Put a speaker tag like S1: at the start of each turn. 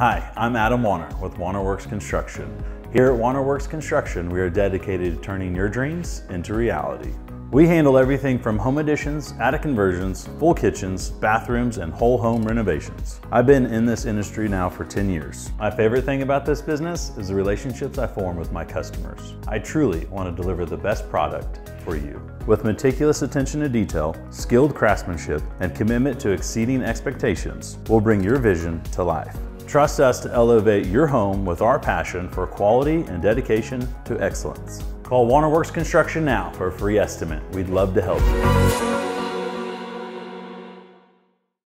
S1: Hi, I'm Adam Wanner with Wanner Works Construction. Here at Wanner Works Construction, we are dedicated to turning your dreams into reality. We handle everything from home additions, attic conversions, full kitchens, bathrooms, and whole home renovations. I've been in this industry now for 10 years. My favorite thing about this business is the relationships I form with my customers. I truly want to deliver the best product for you. With meticulous attention to detail, skilled craftsmanship, and commitment to exceeding expectations, we'll bring your vision to life. Trust us to elevate your home with our passion for quality and dedication to excellence. Call Wanner Works Construction now for a free estimate. We'd love to help you.